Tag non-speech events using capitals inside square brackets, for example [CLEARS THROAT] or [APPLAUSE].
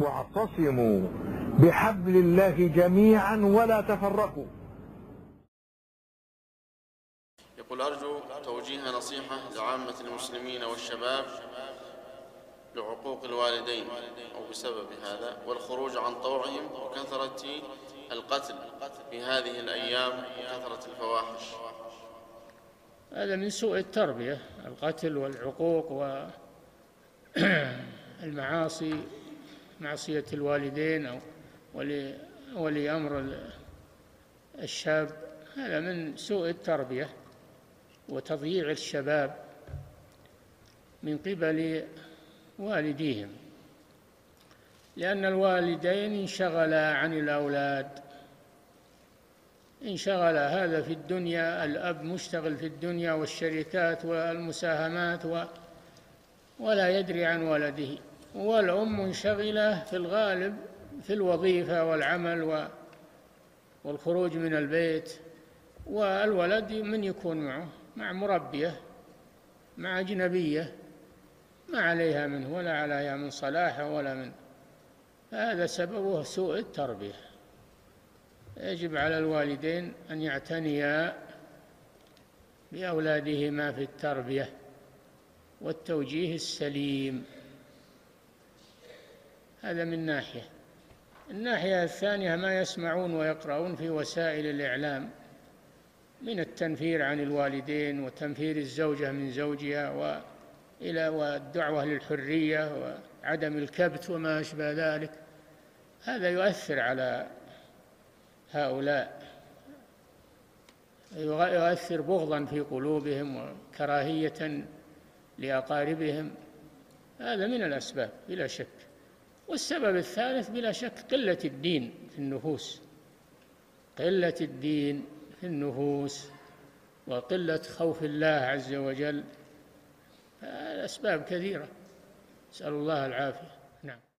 واعتصموا بحبل الله جميعا ولا تفرقوا. يقول أرجو توجيه نصيحة لعامة المسلمين والشباب لعقوق الوالدين أو بسبب هذا والخروج عن طوعهم وكثرة القتل في هذه الأيام وكثرة الفواحش. هذا من سوء التربية القتل والعقوق والمعاصي [CLEARS THROAT] معصية الوالدين أو ولي, ولي أمر الشاب. هذا من سوء التربية وتضييع الشباب من قبل والديهم. لأن الوالدين انشغلا عن الأولاد انشغل هذا في الدنيا الأب مشتغل في الدنيا والشركات والمساهمات و ولا يدري عن ولده والأم منشغلة في الغالب في الوظيفة والعمل والخروج من البيت والولد من يكون معه مع مربية مع أجنبية ما عليها منه ولا عليها من صلاحة ولا من هذا سببه سوء التربية. يجب على الوالدين أن يعتنيا بأولادهما في التربية والتوجيه السليم. هذا من ناحية. الناحية الثانية ما يسمعون ويقرؤون في وسائل الإعلام من التنفير عن الوالدين وتنفير الزوجة من زوجها وإلى والدعوة للحرية وعدم الكبت وما أشبه ذلك. هذا يؤثر على هؤلاء. يؤثر بغضا في قلوبهم وكراهية لأقاربهم. هذا من الأسباب بلا شك. والسبب الثالث بلا شك قلة الدين في النفوس. قلة الدين في النفوس وقلة خوف الله عز وجل الأسباب كثيرة. نسأل الله العافية.